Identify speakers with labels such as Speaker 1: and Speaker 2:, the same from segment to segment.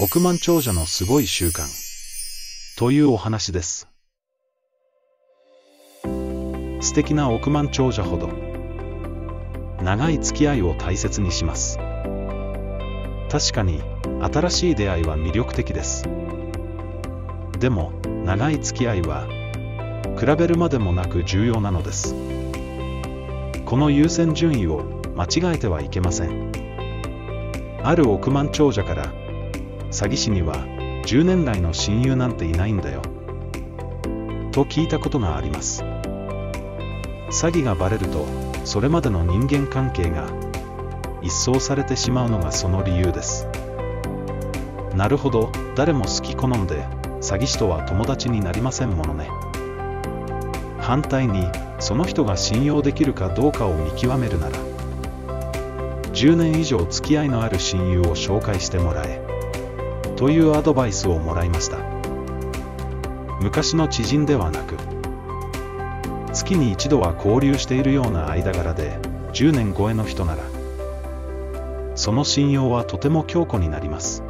Speaker 1: 億万長者のすごい習慣。というお話です。素敵な億万長者ほど、長い付き合いを大切にします。確かに、新しい出会いは魅力的です。でも、長い付き合いは、比べるまでもなく重要なのです。この優先順位を間違えてはいけません。ある億万長者から、詐欺師には10年来の親友なんていないんだよ。と聞いたことがあります。詐欺がバレると、それまでの人間関係が一掃されてしまうのがその理由です。なるほど、誰も好き好んで詐欺師とは友達になりませんものね。反対に、その人が信用できるかどうかを見極めるなら、10年以上付き合いのある親友を紹介してもらえ、というアドバイスをもらいました。昔の知人ではなく、月に一度は交流しているような間柄で、10年超えの人なら、その信用はとても強固になります。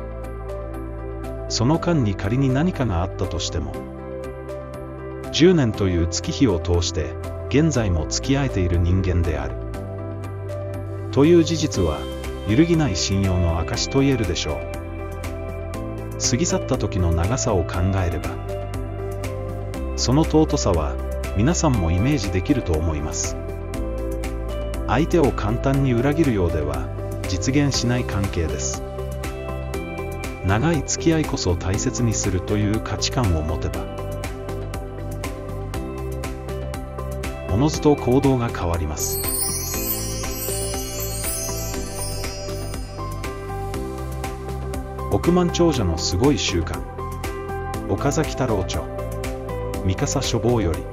Speaker 1: その間に仮に何かがあったとしても、10年という月日を通して、現在も付き合えている人間である。という事実は、揺るぎない信用の証と言えるでしょう。過ぎ去った時の長さを考えれば、その尊さは、皆さんもイメージできると思います。相手を簡単に裏切るようでは、実現しない関係です。長い付き合いこそ大切にするという価値観を持てば、おのずと行動が変わります。億万長者のすごい習慣。岡崎太郎著。三笠書房より。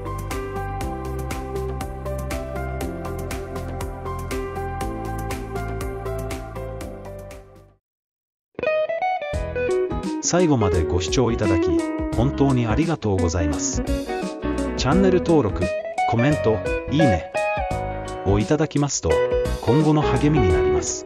Speaker 1: 最後までご視聴いただき、本当にありがとうございます。チャンネル登録、コメント、いいねをいただきますと、今後の励みになります。